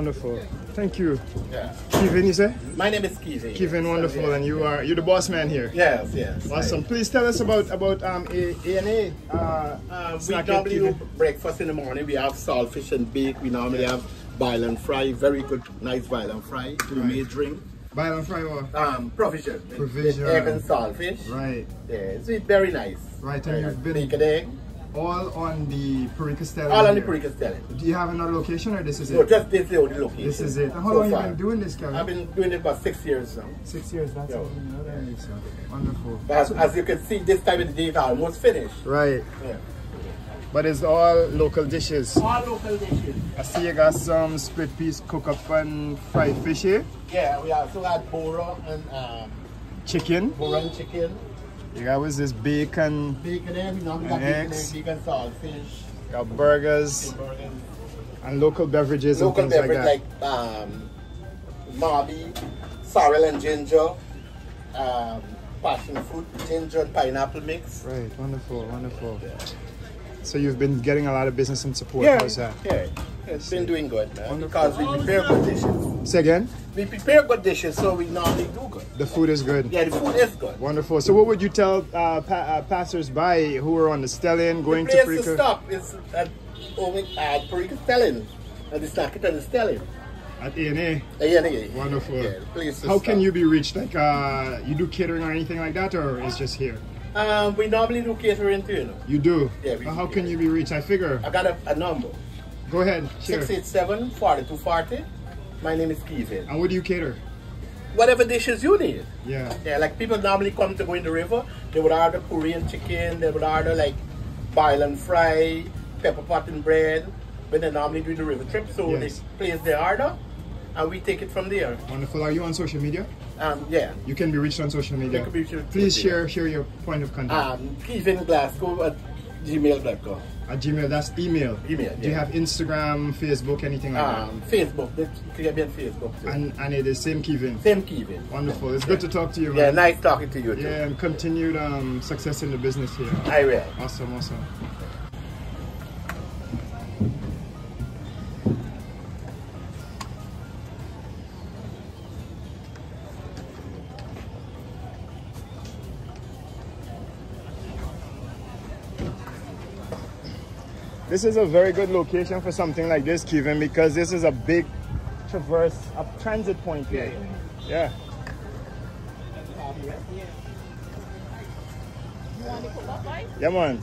Wonderful. Thank you. Yeah. Kevin, you say? My name is Kevin. Kevin, wonderful. And you are you're the boss man here. Yes, yes. Awesome. Please tell us about about um A and A. Uh, Uh, we normally at do Kevin. breakfast in the morning. We have saltfish and bake. We normally have boil and fry. Very good, nice boil and fry. We Right. may drink. Buy and fry or? Um, provision. Provision. Egg and saltfish. Right. Yeah, it's very nice. Right, and you've been- Bacon egg. All on the Parika Stella. All on the here. Parika Stellar. Do you have another location or this is So it? just this is the only location. This is it. And how so long you far. been doing this, Kevin? I've been doing it for six years now. Six years. That's Yeah. all. You know, that makes sense. Wonderful. As, as you can see, this time of the day is almost finished. Right. Yeah. But it's all local dishes. All local dishes. I see you got some split peas cook up and fried fish here. Yeah, we also had bora and um, Chicken. bora and chicken. You got was this bacon, Bacon egg, we normally And have bacon eggs. egg, bacon saltfish, got burgers, burgers. and local beverages Local and things beverage like like, um, mauby, sorrel and ginger, um, passion fruit, ginger and pineapple mix. right, wonderful, wonderful. So you've been getting a lot of business and support. Yeah, How's that? yeah. It's been doing good, man. Because we prepare good dishes. Say again? We prepare good dishes, so we normally do good. The food is good. Yeah, the food is good. Wonderful. So what would you tell uh, pa- uh, passers-by who are on the Stelling going the to place to Parika? stop is at, over at Parika Stelling. And the snackette and the Stelling. At A&A. Yeah, yeah. Wonderful. Yeah, the place to How stop. can you be reached? Like, uh, you do catering or anything like that, or is just here? Um, we normally do catering too, you know. You do. Yeah, we Uh, do How can catering. you be reached? I figure. I got a, a number. Go ahead. Share. 687 4240. My name is Kevin. And what do you cater? Whatever dishes you need. Yeah. Yeah, like people normally come to go in the river, they would order Korean chicken, they would order like boil and fry, pepper pot and bread, when they normally do the river trip. So Yes. they place their order and we take it from there. Wonderful. Are you on social media? Um, yeah. You can be reached on social media. Can be reached Please share share your point of contact. Um, Kevin Glasgow at gmail.com. At Gmail, that's email. Email, Do you have Instagram, Facebook, anything like Um, Facebook, can get on Facebook too. And and it is same Kevin. Same Kevin. Wonderful. It's good to talk to you, Yeah, nice talking to you too. Yeah, and continued um, success in the business here. I will. Awesome, awesome. This is a very good location for something like this, Kevin, because this is a big traverse, a transit point here. Yeah. Yeah, man.